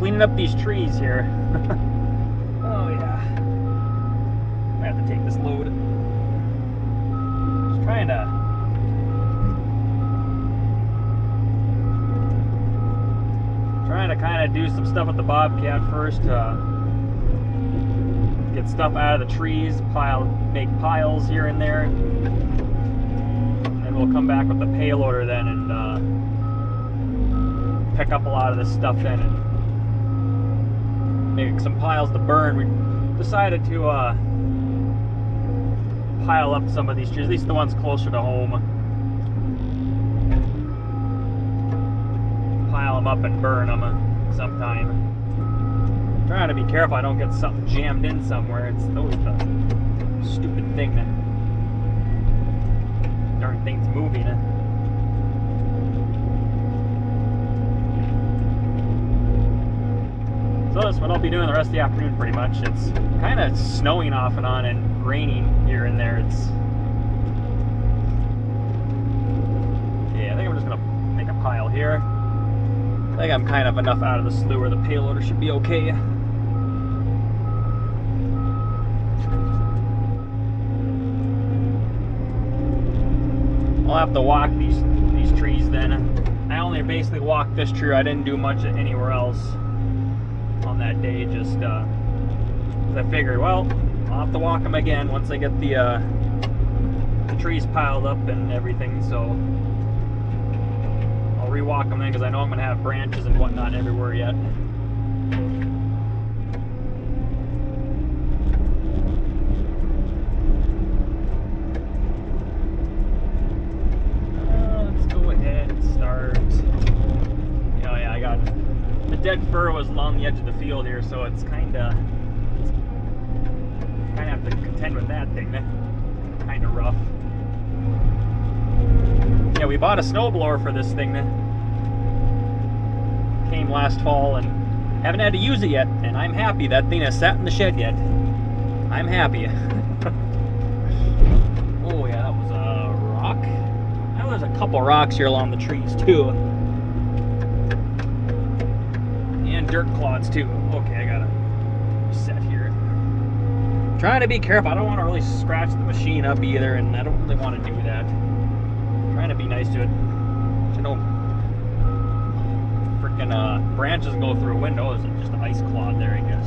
cleaning up these trees here. oh yeah. I have to take this load. Just trying to trying to kind of do some stuff with the Bobcat first. Uh, get stuff out of the trees, pile, make piles here and there. And then we'll come back with the payloader then and uh, pick up a lot of this stuff then and make some piles to burn. We decided to uh, pile up some of these trees, at least the ones closer to home. Pile them up and burn them sometime trying to be careful I don't get something jammed in somewhere. It's always the stupid thing that darn thing's moving. That's what I'll be doing the rest of the afternoon pretty much. It's kind of snowing off and on and raining here and there. It's Yeah, I think I'm just gonna make a pile here. I think I'm kind of enough out of the slough where the payloader should be okay. I'll have to walk these these trees then. I only basically walked this tree. I didn't do much anywhere else that day. Just uh, I figured, well, I'll have to walk them again once I get the uh, the trees piled up and everything. So I'll rewalk them then because I know I'm gonna have branches and whatnot everywhere yet. Uh, let's go ahead and start. Oh yeah, I got the dead fir was along the edge of the field here, so it's kind of kind of have to contend with that thing. That kind of rough. Yeah, we bought a snowblower for this thing. That came last fall and haven't had to use it yet, and I'm happy that thing has sat in the shed yet. I'm happy. oh yeah, that was a rock. Now there's a couple rocks here along the trees too. Dirt clods too. Okay, I gotta set here. Trying to be careful. I don't want to really scratch the machine up either, and I don't really want to do that. Trying to be nice to it. You know, freaking uh, branches go through a window. Is it just an ice clod there? I guess.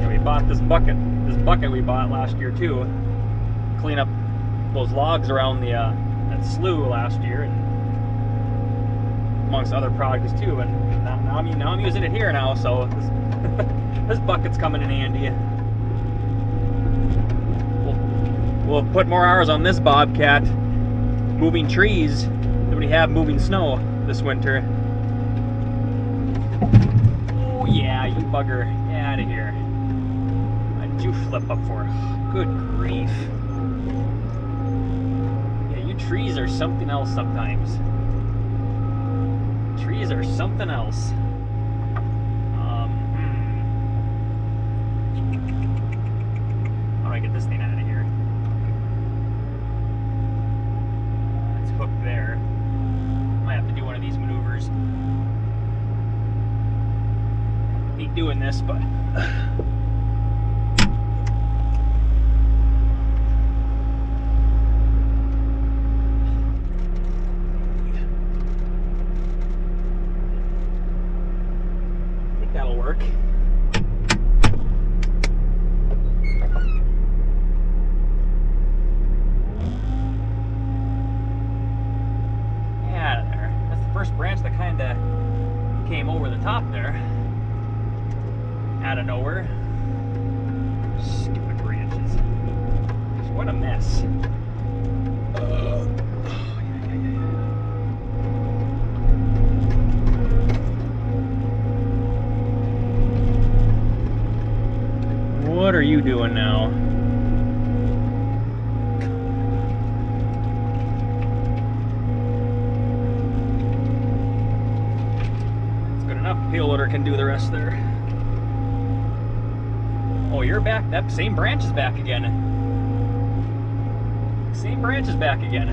Yeah, we bought this bucket. This bucket we bought last year too. Clean up those logs around the uh, that slough last year, and amongst other projects too. And now, now I'm now I'm using it here now, so this, this bucket's coming in handy. We'll, we'll put more hours on this bobcat moving trees than we have moving snow this winter. Oh yeah, you bugger, get out of here! Did you flip up for? Good grief! Yeah, you trees are something else sometimes. Trees are something else. Um, hmm. How do I get this thing out of here? It's hooked there. Might have to do one of these maneuvers. Hate doing this, but. I think that'll work. Yeah, there. That's the first branch that kind of came over the top there. Out of nowhere. Stupid branches. What a mess. What are you doing now? It's good enough. Payloader can do the rest there. Oh, you're back. That same branch is back again. Same branch is back again.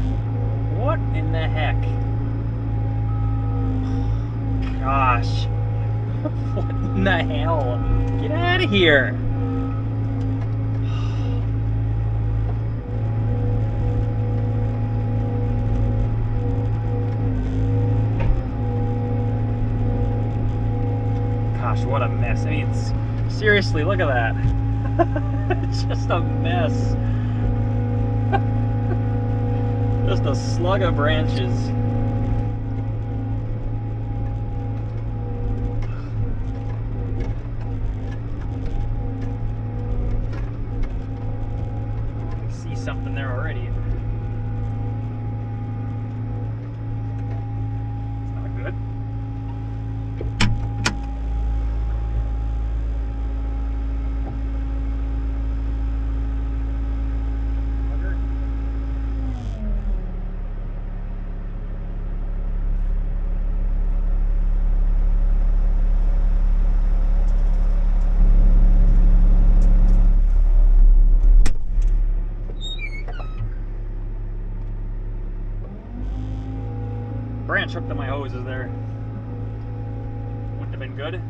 What in the heck? gosh. what in the hell? Get out of here. Gosh, what a mess. I mean, seriously, look at that. it's just a mess. just a slug of branches. something there already. It's not good. Hooked to my hoses there. Wouldn't have been good.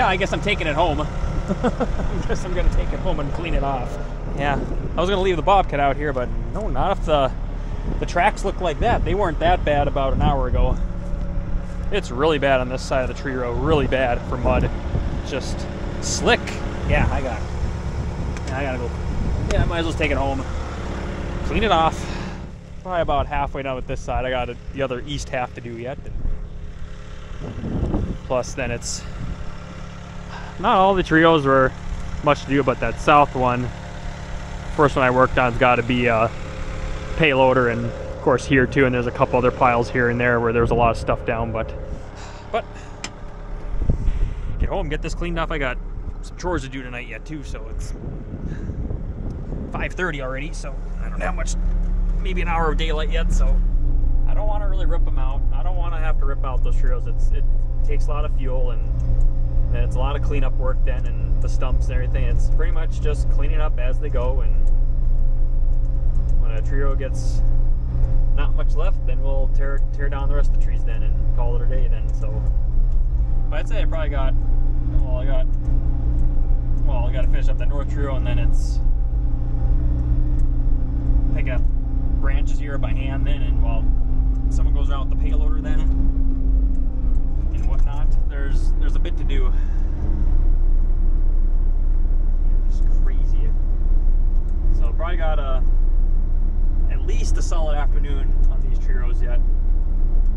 Yeah, I guess I'm taking it home. I guess I'm gonna take it home and clean it off. Yeah, I was gonna leave the Bobcat out here, but no, not if the the tracks look like that. They weren't that bad about an hour ago. It's really bad on this side of the tree row, really bad for mud. Just slick. Yeah, I got it. I gotta go. Yeah, I might as well take it home. Clean it off. Probably about halfway done with this side. I got the other east half to do yet. Plus, then it's not all the tree rows were much to do, but that south one, first one I worked on's got to be a payloader, and of course here too. And there's a couple other piles here and there where there's a lot of stuff down, but but get home, get this cleaned off. I got some chores to do tonight yet too, so it's 5:30 already. So I don't have much, maybe an hour of daylight yet. So I don't want to really rip them out. I don't want to have to rip out those tree rows. It's it takes a lot of fuel and it's a lot of cleanup work then and the stumps and everything. It's pretty much just cleaning up as they go and when a tree row gets not much left, then we'll tear tear down the rest of the trees then and call it a day then. So but I'd say I probably got well I got well I gotta finish up that north tree row and then it's pick up branches here by hand then and to do. Just crazy. So probably got a at least a solid afternoon on these tree rows yet.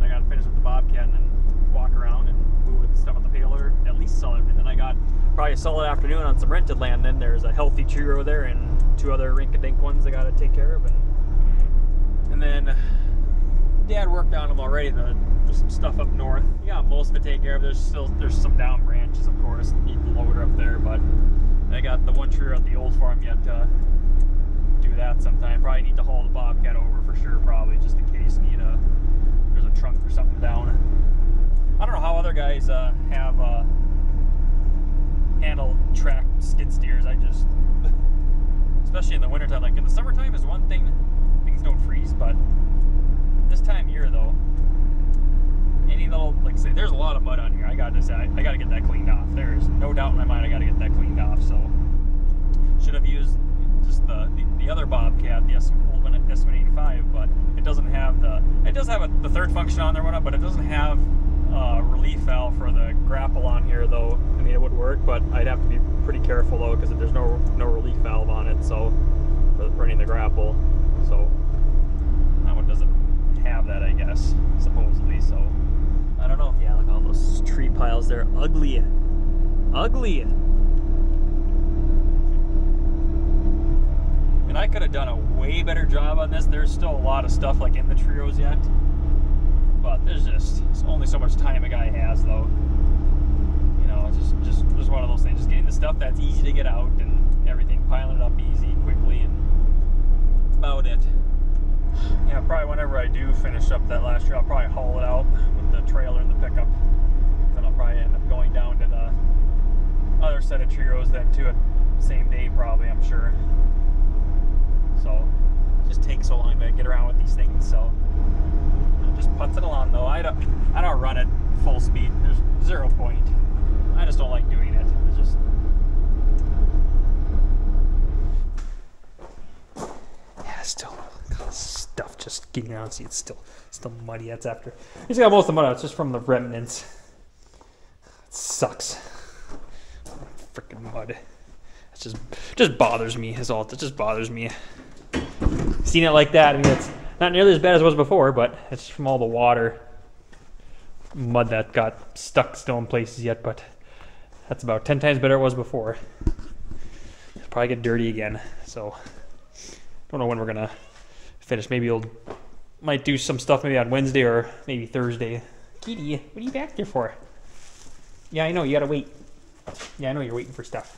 I got to finish with the Bobcat and then walk around and move with the stuff on the paler. At least solid. And then I got probably a solid afternoon on some rented land. Then there's a healthy tree row there and two other rink-a-dink ones I got to take care of. And, and then Dad worked on them already. The there's some stuff up north. You got most of it taken care of. There's still there's some down branches, of course. Need the loader up there, but I got the one tree at the old farm yet to do that sometime. Probably need to haul the Bobcat over for sure, probably just in case need a there's a trunk or something down. I don't know how other guys uh, have uh, handle track skid steers. I just, especially in the wintertime, like in the summertime is one thing, things don't freeze, but this time of year though, any little like say there's a lot of mud on here. I gotta say I, I gotta get that cleaned off. There's no doubt in my mind I gotta get that cleaned off. So should have used just the, the, the other Bobcat, the S, old one S185, but it doesn't have the it does have a, the third function on there, but it doesn't have a relief valve for the grapple on here though. I mean it would work, but I'd have to be pretty careful though because there's no no relief valve on it. So for running the grapple, so that one doesn't have that, I guess. Piles there. Ugly. Ugly. And I could have done a way better job on this. There's still a lot of stuff like in the tree rows yet. But there's just only so much time a guy has though. You know, it's just just just one of those things. Just getting the stuff that's easy to get out and everything, piling it up easy, quickly, and that's about it. Yeah, probably whenever I do finish up that last tree, I'll probably haul it out with the trailer and the pickup. I'll end up going down to the other set of tree rows then too same day probably, I'm sure. So just takes so long to get around with these things. So it just puts it along though. I don't I don't run at full speed. There's zero point. I just don't like doing it. It's just yeah, still stuff just getting out. See, it's still still muddy. That's after. It's got most of the mud out. It's just from the remnants. Sucks. Freaking mud. It just just bothers me. Is all. It just bothers me. Seeing it like that. I mean, it's not nearly as bad as it was before, but it's from all the water, mud that got stuck still in places yet. But that's about ten times better it was before. It'll probably get dirty again. So don't know when we're gonna finish. Maybe we'll might do some stuff maybe on Wednesday or maybe Thursday. Kitty, what are you back there for? Yeah, I know you gotta wait. Yeah, I know you're waiting for stuff.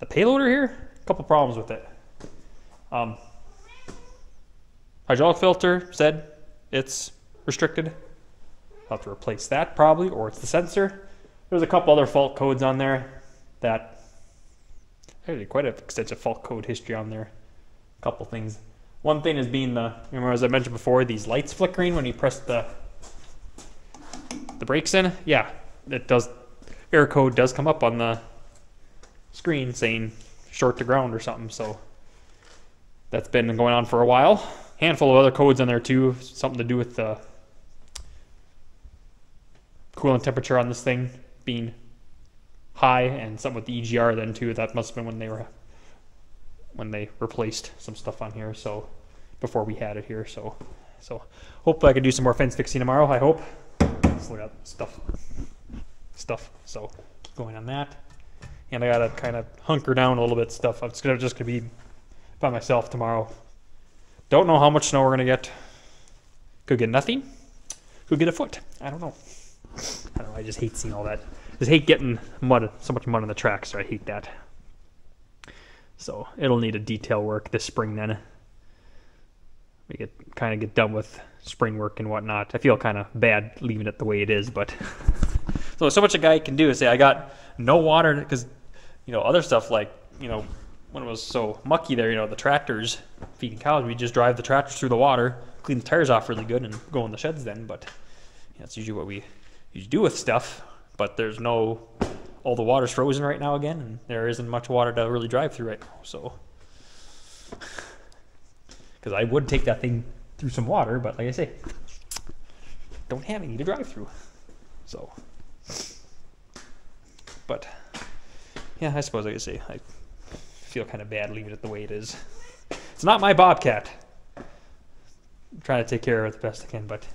The payloader here, a couple problems with it. Um, hydraulic filter said it's restricted. I'll have to replace that probably, or it's the sensor. There's a couple other fault codes on there that actually quite an extensive fault code history on there. A couple things. One thing is being the remember as I mentioned before, these lights flickering when you press the the brakes in. Yeah, it does. Error code does come up on the screen saying short to ground or something. So that's been going on for a while. Handful of other codes on there too. Something to do with the coolant temperature on this thing being high, and something with the EGR then too. That must have been when they were when they replaced some stuff on here. So before we had it here. So so hopefully I can do some more fence fixing tomorrow. I hope. Look up stuff stuff. So keep going on that. And I gotta kind of hunker down a little bit stuff. I'm just gonna just gonna be by myself tomorrow. Don't know how much snow we're gonna get. Could get nothing. Could get a foot. I don't know. I don't know. I just hate seeing all that. Just hate getting mud, so much mud on the tracks. So I hate that. So it'll need a detail work this spring then. We get kind of get done with spring work and whatnot. I feel kind of bad leaving it the way it is, but so so much a guy can do is say I got no water because you know other stuff like you know when it was so mucky there, you know the tractors feeding cows, we just drive the tractors through the water, clean the tires off really good, and go in the sheds then. But that's usually what we usually do with stuff. But there's no all the water's frozen right now again, and there isn't much water to really drive through right now. So, because I would take that thing through some water, but like I say, don't have any to drive through. So, but yeah, I suppose I I say, I feel kind of bad leaving it the way it is. It's not my Bobcat. I'm trying to take care of it the best I can, but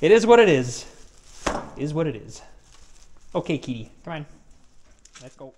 it is what it is. Is what it is. Okay, Kitty, come on. Let's go.